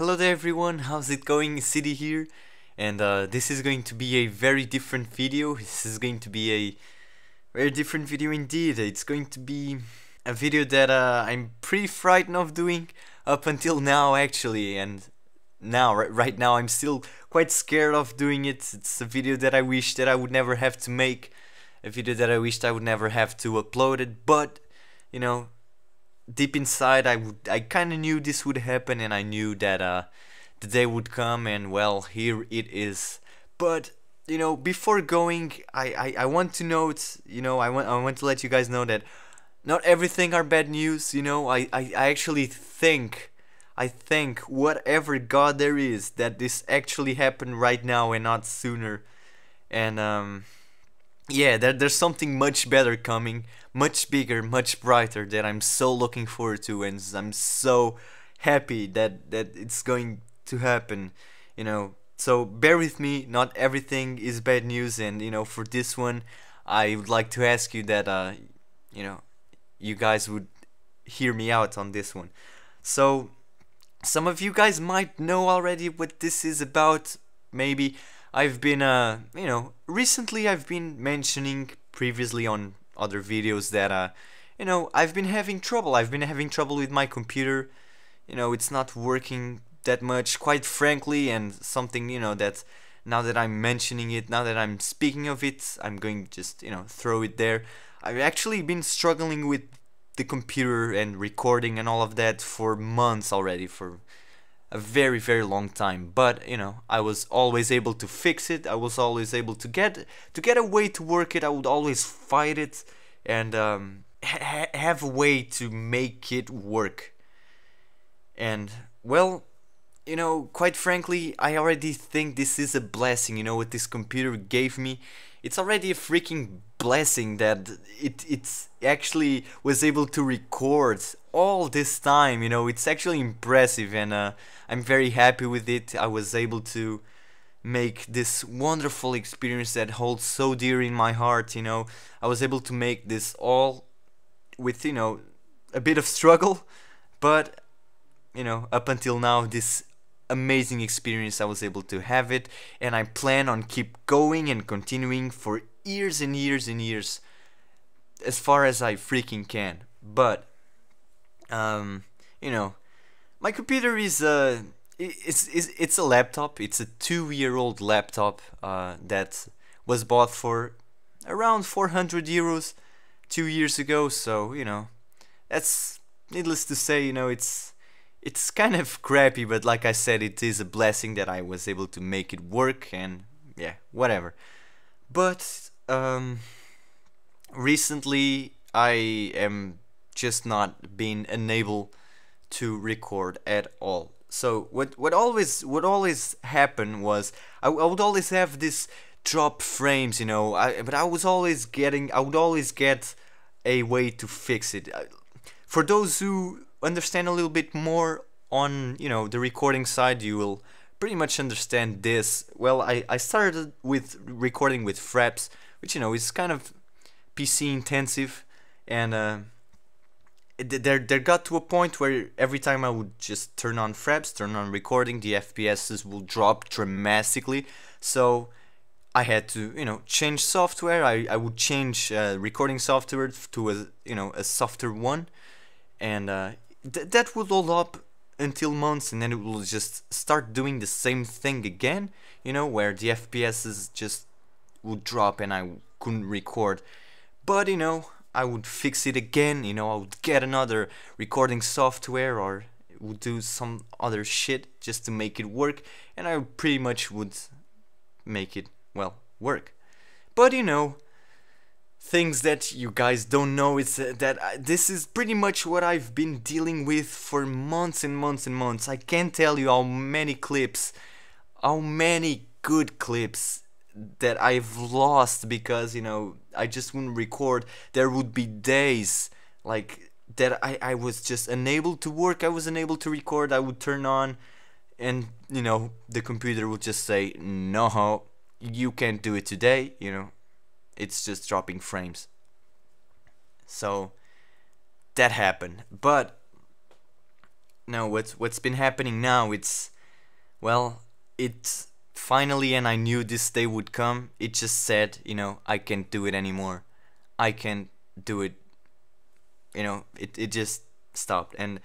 Hello there everyone, how's it going? City here and uh, this is going to be a very different video. This is going to be a very different video indeed. It's going to be a video that uh, I'm pretty frightened of doing up until now actually and now right, now I'm still quite scared of doing it. It's a video that I wish that I would never have to make. A video that I wished I would never have to upload it but you know deep inside I would I kind of knew this would happen and I knew that uh, the day would come and well here it is. But you know before going I, I, I want to note you know I want I want to let you guys know that not everything are bad news you know? I, I, I actually think I think whatever God there is that this actually happened right now and not sooner. And um yeah, there, there's something much better coming, much bigger, much brighter that I'm so looking forward to, and I'm so happy that that it's going to happen. You know, so bear with me. Not everything is bad news, and you know, for this one, I would like to ask you that uh, you know, you guys would hear me out on this one. So, some of you guys might know already what this is about. Maybe I've been, uh, you know, recently I've been mentioning previously on other videos that, uh, you know, I've been having trouble. I've been having trouble with my computer. You know, it's not working that much, quite frankly, and something, you know, that now that I'm mentioning it, now that I'm speaking of it, I'm going to just, you know, throw it there. I've actually been struggling with the computer and recording and all of that for months already, for a very very long time. But you know I was always able to fix it. I was always able to get to get a way to work it. I would always fight it and um, ha have a way to make it work. And well you know quite frankly I already think this is a blessing you know what this computer gave me. It's already a freaking blessing that it it's actually was able to record all this time you know it's actually impressive and uh, I'm very happy with it. I was able to make this wonderful experience that holds so dear in my heart you know. I was able to make this all with you know a bit of struggle but you know up until now this amazing experience I was able to have it and I plan on keep going and continuing for years and years and years as far as I freaking can. But um you know my computer is uh it's, it's, it's a laptop. It's a two year old laptop uh, that was bought for around 400 euros two years ago. So you know that's needless to say you know it's it's kind of crappy, but like I said, it is a blessing that I was able to make it work, and yeah, whatever. But um, recently, I am just not being unable to record at all. So what what always what always happened was I, I would always have this drop frames, you know. I but I was always getting I would always get a way to fix it. For those who understand a little bit more on you know the recording side you will pretty much understand this well I, I started with recording with Fraps which you know is kind of PC intensive. And uh, there there got to a point where every time I would just turn on Fraps turn on recording the FPSs will drop dramatically. So I had to you know change software. I, I would change uh, recording software to a you know a softer one. And uh, th that would load up until months and then it will just start doing the same thing again you know where the FPSs just would drop and I couldn't record but you know I would fix it again you know I would get another recording software or would do some other shit just to make it work and I pretty much would make it well work but you know things that you guys don't know is that this is pretty much what I've been dealing with for months and months and months. I can't tell you how many clips, how many good clips that I've lost because, you know, I just wouldn't record. There would be days like that I, I was just unable to work, I was unable to record, I would turn on and, you know, the computer would just say, no, you can't do it today, you know, it's just dropping frames. So that happened. But no, what's what's been happening now? It's well, it finally, and I knew this day would come. It just said, you know, I can't do it anymore. I can't do it. You know, it it just stopped, and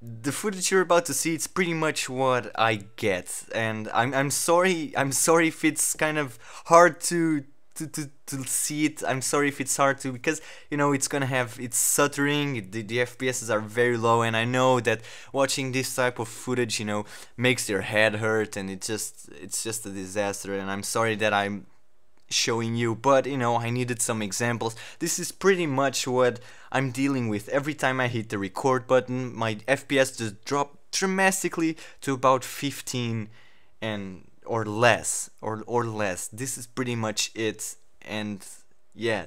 the footage you're about to see it's pretty much what I get and I'm I'm sorry I'm sorry if it's kind of hard to to, to, to see it. I'm sorry if it's hard to because you know it's gonna have it's stuttering the, the FPSs are very low and I know that watching this type of footage you know makes your head hurt and it just it's just a disaster and I'm sorry that I'm showing you but you know I needed some examples. This is pretty much what I'm dealing with. Every time I hit the record button my FPS just drop dramatically to about 15 and or less or or less. This is pretty much it. And yeah.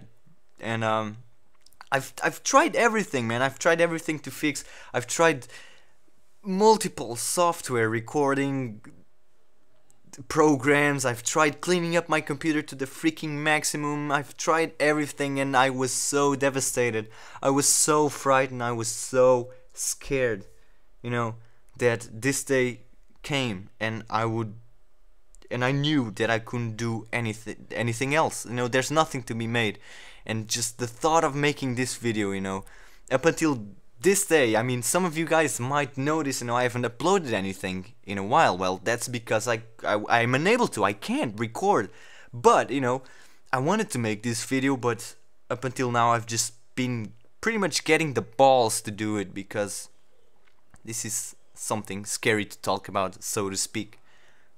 And um I've I've tried everything man. I've tried everything to fix. I've tried multiple software recording programs. I've tried cleaning up my computer to the freaking maximum. I've tried everything and I was so devastated. I was so frightened. I was so scared you know that this day came and I would and I knew that I couldn't do anything anything else. You know, there's nothing to be made, and just the thought of making this video, you know, up until this day, I mean, some of you guys might notice, you know, I haven't uploaded anything in a while. Well, that's because I, I I'm unable to. I can't record, but you know, I wanted to make this video, but up until now, I've just been pretty much getting the balls to do it because this is something scary to talk about, so to speak.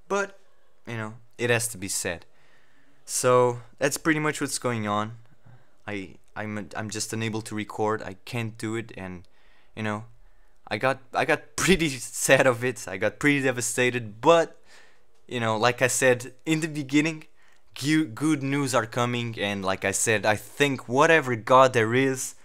But you know, it has to be said. So that's pretty much what's going on. I I'm I'm just unable to record. I can't do it, and you know, I got I got pretty sad of it. I got pretty devastated. But you know, like I said in the beginning, good news are coming, and like I said, I think whatever God there is,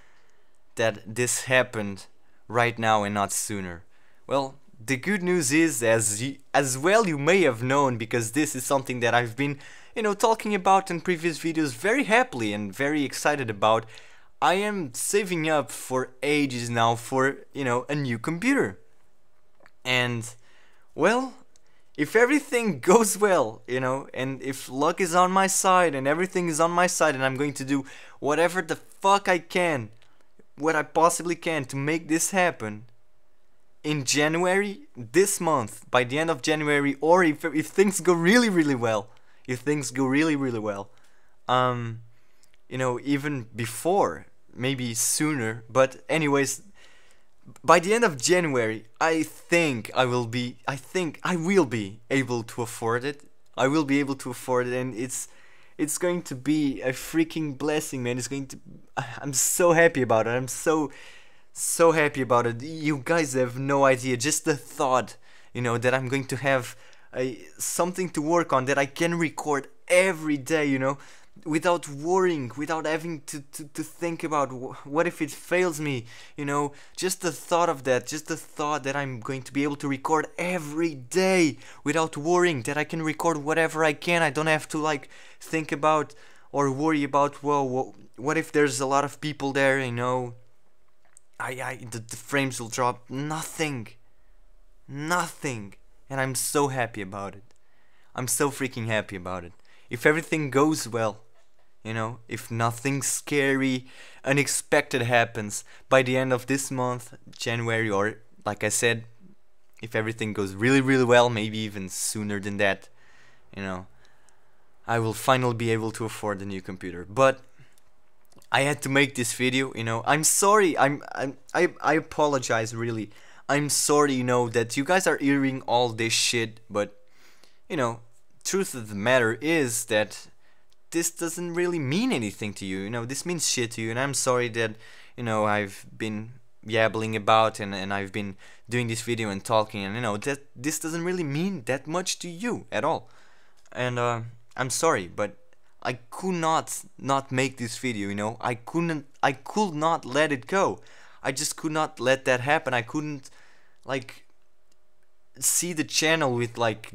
that this happened right now and not sooner. Well, the good news is, as you, as well you may have known, because this is something that I've been, you know, talking about in previous videos very happily and very excited about. I am saving up for ages now for, you know, a new computer. And, well, if everything goes well, you know, and if luck is on my side and everything is on my side and I'm going to do whatever the fuck I can, what I possibly can to make this happen, in January, this month, by the end of January, or if, if things go really, really well, if things go really, really well, um, you know, even before, maybe sooner, but anyways, by the end of January, I think I will be, I think I will be able to afford it. I will be able to afford it, and it's, it's going to be a freaking blessing, man. It's going to, I'm so happy about it. I'm so so happy about it. You guys have no idea. Just the thought, you know, that I'm going to have a, something to work on that I can record every day, you know, without worrying, without having to, to, to think about what if it fails me, you know, just the thought of that, just the thought that I'm going to be able to record every day without worrying that I can record whatever I can. I don't have to like think about or worry about, well, what if there's a lot of people there, you know, I, I the, the frames will drop. Nothing. Nothing. And I'm so happy about it. I'm so freaking happy about it. If everything goes well you know if nothing scary unexpected happens by the end of this month January or like I said if everything goes really really well maybe even sooner than that you know I will finally be able to afford a new computer. But I had to make this video, you know. I'm sorry. I'm, I'm I I apologize really. I'm sorry, you know, that you guys are hearing all this shit, but you know, truth of the matter is that this doesn't really mean anything to you. You know, this means shit to you, and I'm sorry that you know I've been yabbling about and, and I've been doing this video and talking and you know that this doesn't really mean that much to you at all. And uh, I'm sorry, but I could not not make this video, you know. I couldn't I could not let it go. I just could not let that happen. I couldn't like see the channel with like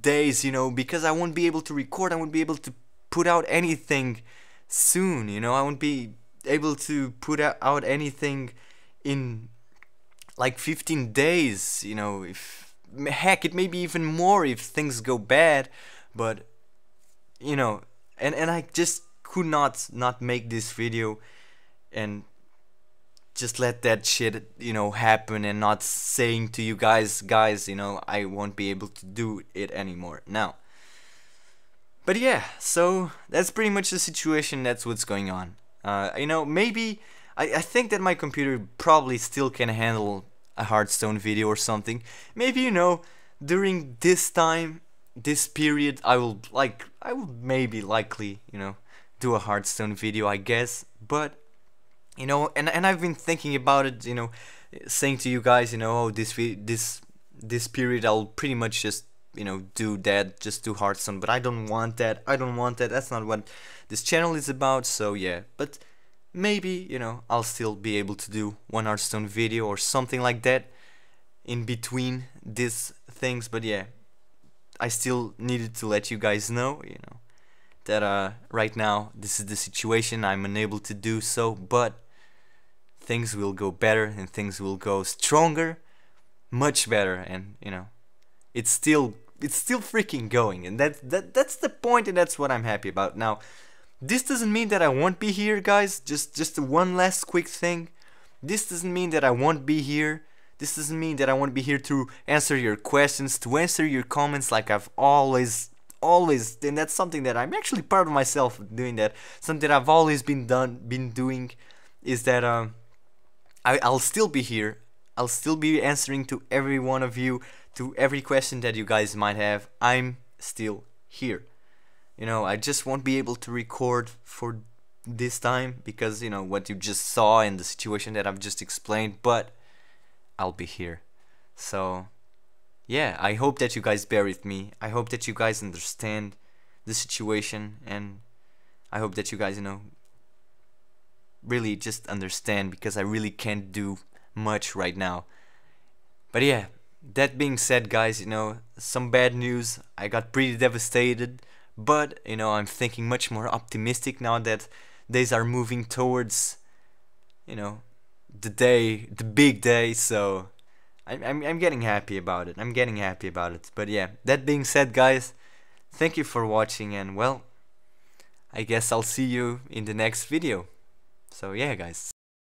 days, you know, because I won't be able to record. I won't be able to put out anything soon, you know. I won't be able to put out anything in like 15 days, you know, if heck, it may be even more if things go bad, but you know, and and I just could not not make this video and just let that shit you know happen and not saying to you guys guys you know I won't be able to do it anymore. Now but yeah so that's pretty much the situation. That's what's going on. Uh, you know maybe I, I think that my computer probably still can handle a Hearthstone video or something. Maybe you know during this time this period I will like I will maybe likely you know do a Hearthstone video I guess. But you know and and I've been thinking about it you know saying to you guys you know oh this this this period I'll pretty much just you know do that just do Hearthstone. But I don't want that. I don't want that. That's not what this channel is about. So yeah. But maybe you know I'll still be able to do one Hearthstone video or something like that in between these things. But yeah I still needed to let you guys know you know that uh, right now this is the situation. I'm unable to do so but things will go better and things will go stronger much better. And you know it's still it's still freaking going. And that, that that's the point and that's what I'm happy about. Now this doesn't mean that I won't be here guys. Just just one last quick thing. This doesn't mean that I won't be here this doesn't mean that I won't be here to answer your questions to answer your comments like I've always always and that's something that I'm actually proud of myself doing that. Something I've always been done been doing is that um I, I'll still be here. I'll still be answering to every one of you to every question that you guys might have. I'm still here. You know I just won't be able to record for this time because you know what you just saw in the situation that I've just explained but I'll be here so yeah, I hope that you guys bear with me. I hope that you guys understand the situation and I hope that you guys, you know, really just understand because I really can't do much right now. But yeah, that being said, guys, you know, some bad news. I got pretty devastated, but you know, I'm thinking much more optimistic now that days are moving towards, you know, the day, the big day. So I'm, I'm, I'm getting happy about it. I'm getting happy about it. But yeah, that being said, guys, thank you for watching and well, I guess I'll see you in the next video. So yeah, guys.